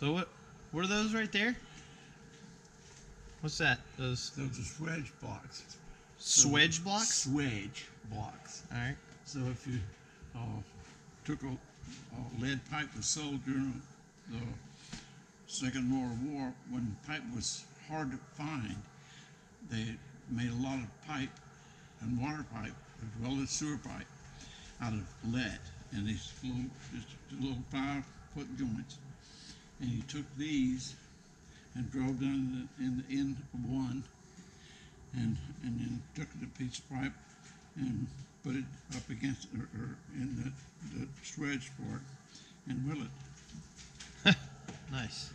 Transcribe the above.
So what? What are those right there? What's that? Those Those are swedge blocks. swedge blocks? Swedge blocks. All right. So if you uh, took a, a lead pipe was sold during the Second World War, when pipe was hard to find, they made a lot of pipe and water pipe as well as sewer pipe out of lead, and these little, just little five foot joints. And you took these and drove down the, in the end of one, and and then took the piece of pipe and put it up against or, or in the, the swedge part and will it. Nice.